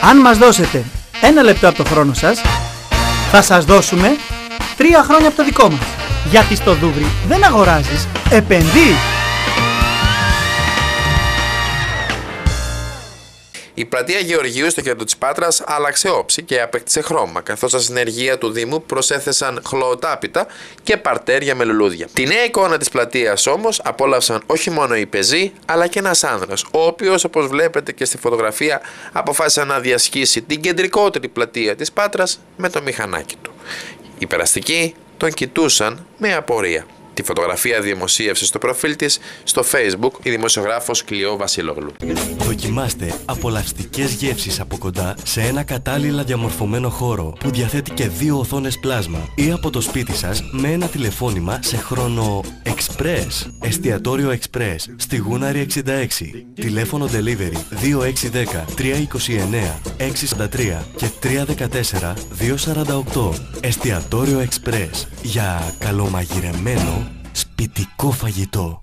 Αν μας δώσετε ένα λεπτό από το χρόνο σας, θα σας δώσουμε τρία χρόνια από το δικό μας. Γιατί στο Δούβρι δεν αγοράζεις, επενδύεις. Η πλατεία Γεωργίου στο κέντρο της Πάτρας άλλαξε όψη και απέκτησε χρώμα, καθώς τα συνεργεία του Δήμου προσέθεσαν χλωοτάπητα και παρτέρια με λουλούδια. Τη νέα εικόνα της πλατείας όμως απόλαυσαν όχι μόνο οι πεζοί, αλλά και ένας άνδρας, ο οποίος όπως βλέπετε και στη φωτογραφία αποφάσισε να διασχίσει την κεντρικότερη πλατεία της Πάτρας με το μηχανάκι του. Οι περαστικοί τον κοιτούσαν με απορία. Τη φωτογραφία δημοσίευσε στο προφίλ της στο facebook η δημοσιογράφος Κλειό Βασίλογλου. Δοκιμάστε απολαυστικές γεύσεις από κοντά σε ένα κατάλληλα διαμορφωμένο χώρο που διαθέτει και δύο οθόνες πλάσμα ή από το σπίτι σας με ένα τηλεφώνημα σε χρόνο Express. Εστιατόριο Express στη Γούναρη 66. Τηλέφωνο delivery 2610 329 643 και 314 248. Εστιατόριο Express για καλομαγειρεμένο σπιτικό φαγητό.